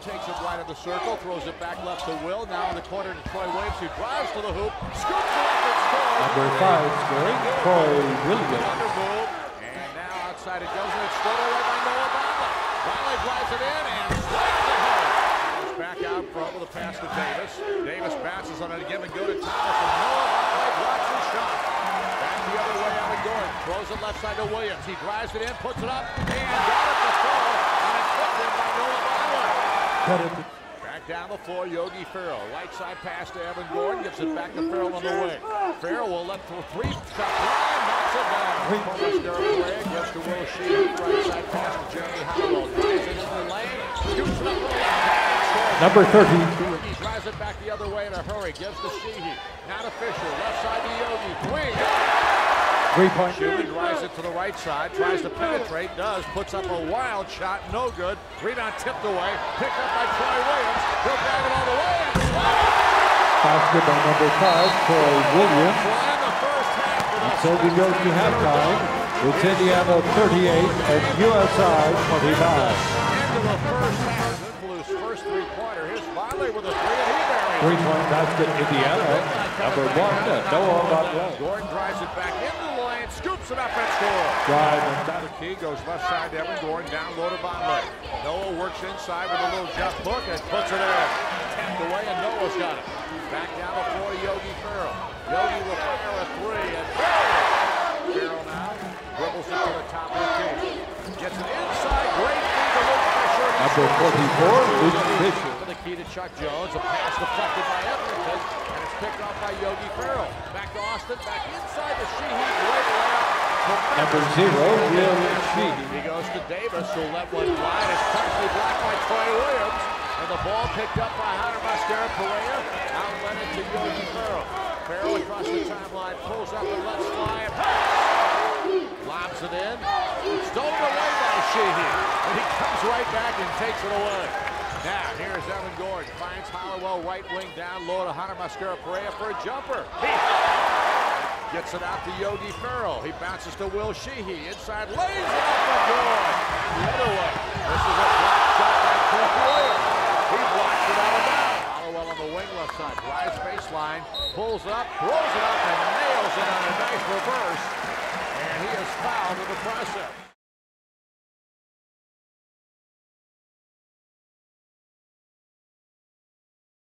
takes it right of the circle, throws it back left to Will. Now in the corner to Troy Williams, who drives to the hoop, scoops it up and scores. Number five scoring, Troy Williams. And now outside it goes, and it's stolen away by Noah Vonleh. Vonleh drives it in and slams it home. Back out front with a pass to Davis. Davis passes on it again and go to Thomas, and Noah Vonleh blocks his shot. Back the other way, Allen Gordon throws it left side to Williams. He drives it in, puts it up, and got it to fall, and it's picked in by Noah Vonleh. Cut it. Back down the floor, Yogi Ferrell. Right side pass to Evan Gordon. Gives it back to Ferrell on the wing. Ferrell will let for three. Shot line. Knocks it down. Thomas Derrick gives to Will Sheehey. Right side pass to Jeremy Hollowell. Drives it into the lane. Shoots it up the left. Number 30, He drives it back the other way in a hurry. Gives to Sheehey. Not Fisher. Left side to Yogi. Three. three-point. Schumann it to the right side, tries to penetrate, does, puts up a wild shot, no good. Rebound tipped away, picked up by Troy Williams. He'll drive it all the way and Basket by number five, Troy Williams. Fly in the first half for So we go to halftime. It's Indiana 38 and USI 25. Into first half. Blues first three-pointer. Here's Miley with a three, and he buries. Three-point basket, Indiana. Number one, uh, Noah Vonleh. Gordon drives it back into the lane, scoops it up and scores. Drive Down the key, goes left side to Evan Gordon, down low to Vonleh. Noah works inside with a little jump hook and puts it in. Tapped away and Noah's got it. Back down the floor Yogi Ferrell. Yogi will fire a three and Ferrell now dribbles it to the top of the key. Gets it inside, great feed to Luke Fisher. Number 44, Luke Fisher. For the key to Chuck Jones, a pass deflected by Edmonton, and it's picked off by Yogi Ferrell. Back to Austin, back inside the Sheehey, great layup. Number zero, Will Sheehey. He goes to Davis, who let one fly, and it's touchly blocked by Troy Williams. And the ball picked up by Hanner Mosquera-Perea. Outlet it to Yogi Ferrell. Ferrell across the timeline, pulls up and lets fly. And lobs it in. Stolen away by Sheehey. Comes right back and takes it away. Now, here's Evan Gordon. Finds Hollowell right wing down low to Hanner Mosquera-Perea for a jumper. He Gets it out to Yogi Ferrell. He bounces to Will Sheehey. Inside, lays it up and good. The other way. This is a block shot by Cliff. He blocks it out of bounds. Hollowell on the wing left side. Drives baseline. Pulls up, throws it up, and nails it on a nice reverse. And he is fouled in the process.